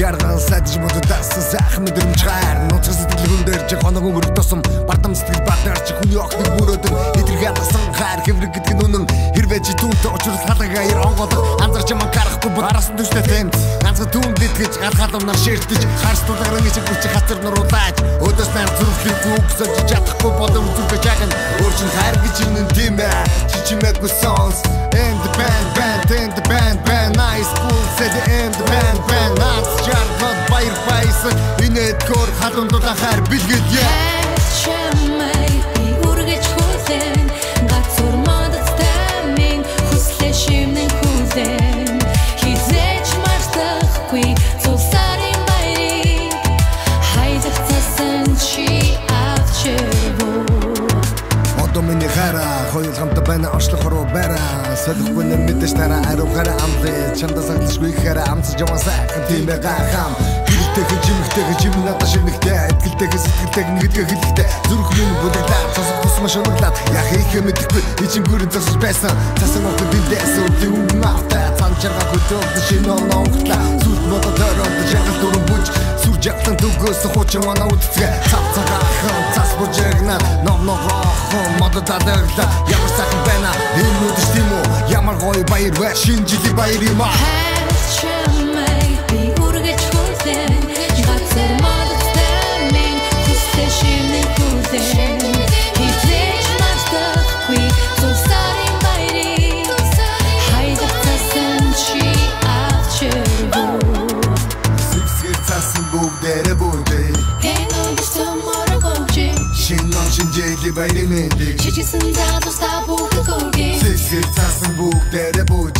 гарган сайдж боддоос сайхан мэдрэмж хайр нууц сэтгэл хүн дээр чи хоног өнгөрөх тусам бардам сэтгэл бадарч хүний охтыг мөрөөдөн эдэрхий хатсан хайр хэврэг гэдэг нь үнэн хэрвээ чи түүнтэй уулзах халаг аяр онгодог анзарч юм гарахгүй араас нь төштэй тэм ганцхан түүнд итгэж гал халамнаар ширтэж харс тулгаран гэж хүч хатар нуруулаач өдөөс нар зүрхлийг зүгсэж чадахгүй болов зүгэж яхан өөрчн хайр гэж юм тийм ээ. Чи чимээгүй сонс. And the band band and the band band nice cool said the jarгод баяр баясаг инээд кор халуун дулаан хайр бэлгэд яа чамай үргэж хүлэн. Гацур модцтай минь хүслэ шимнэн хүлэн. Хизээч мартахгүй цусарын баярыг. Хайдах цасан чи авчирвуу Одоо миний хара хоёул хамтаа байна ошлох руу бара Солихгүй нэ мэдэж тараа ариу гараа амлаа чамда сагдчихгүй хараа амцж яваасаа тийм ээ гахам Юмхтэй гэж юм надад шинэгтэй Эдгэлтэй гэж сэтгэлтэй нэгдгээ хэлэхтэй. Зүрх минь бүдэглээ цасах тусма шунаглаад их юм мэдэхгүй ичин гүрэн засаж байсан. Цасан охин биндээс үгүй юм автай Цанчарга хөдөөд шинэ ононгтлаа Сүлт бодо төрөнд жагал дөрөн бүж Сүр жагтан дүгөөс хуучин мана үтцгээ Цав цагаахан цас бужигна Ном ногоохон модо тадарла Ямар сайхан байна? Энэ үдэш тийм үү? Ямар гоё баяр вэ? Шинэ жилийн баяр юм аа Шинэ шинжээли баярын мэндийг. Чичсэн задустаа бүгд гөргий Сэгсгэр цасан бүгдээрээ бүгдээ Энэ